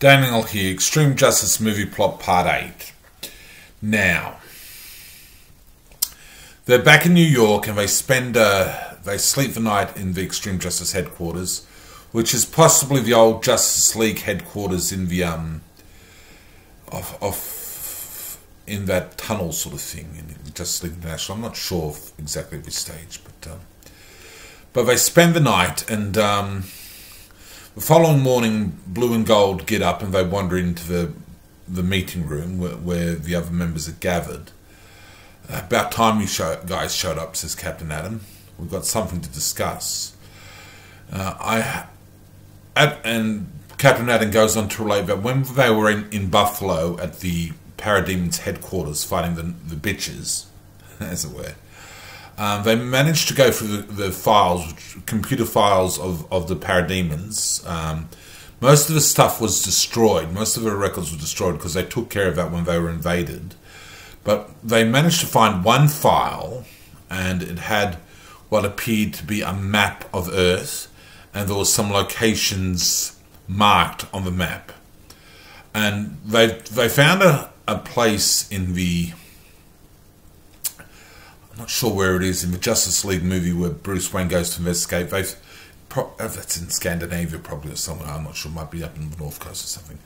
Daniel here, Extreme Justice Movie Plot Part 8. Now, they're back in New York and they spend, uh, they sleep the night in the Extreme Justice headquarters, which is possibly the old Justice League headquarters in the, um, of, of, in that tunnel sort of thing in Justice League International. I'm not sure exactly at this stage, but, um, but they spend the night and, um, the following morning, Blue and Gold get up and they wander into the the meeting room where, where the other members are gathered. About time you show, guys showed up, says Captain Atom. We've got something to discuss. Uh, I and Captain Atom goes on to relate that when they were in, in Buffalo at the Parademons headquarters fighting the, the bitches, as it were, um, they managed to go through the, the files, computer files of, of the parademons. Um, most of the stuff was destroyed. Most of the records were destroyed because they took care of that when they were invaded. But they managed to find one file, and it had what appeared to be a map of Earth, and there were some locations marked on the map. And they they found a, a place in the not sure where it is in the Justice League movie where Bruce Wayne goes to investigate. They've pro- that's in Scandinavia probably or somewhere. I'm not sure. It might be up in the north coast or something.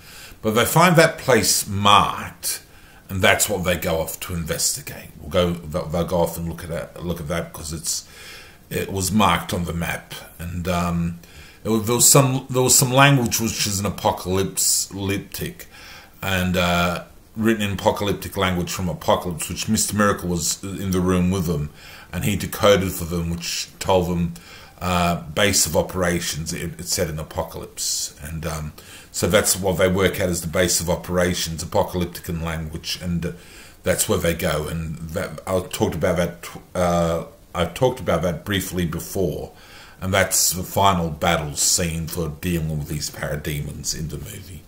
But they find that place marked, and that's what they go off to investigate. We'll go. They'll, they'll go off and look at that. Look at that because it's it was marked on the map, and um, there was some there was some language which is an apocalyptic, and. Uh, written in apocalyptic language from Apokolips, which Mr. Miracle was in the room with them, and he decoded for them, which told them uh, base of operations. It, it, said in Apokolips, and um, so that's what they work out as the base of operations, apocalyptic in language, and uh, that's where they go. And that, I talked about that. Uh, I've talked about that briefly before, and that's the final battle scene for dealing with these parademons in the movie.